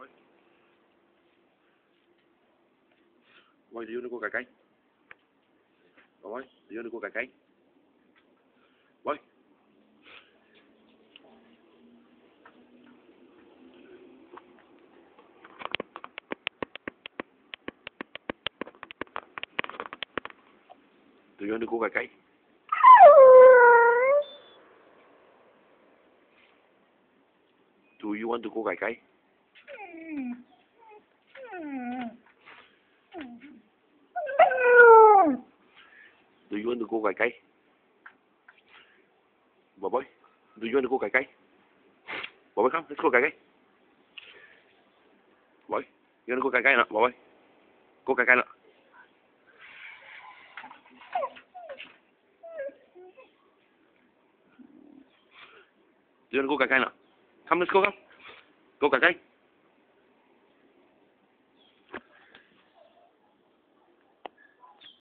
thôi Boy, đi vô want to go cài đi Boy, do you want to go cài cây? Boy. Do you want to? Do you want to go gai gai? Do you want to go cài cây? Bà bói. do you want to go cài cây? Bà bói come, let's go cài cây. Bói, you want to go cài cây nào, bà bói. Go cài cây nào. Do you want to go cài cây nào? Come, let's go come. Go cài cây.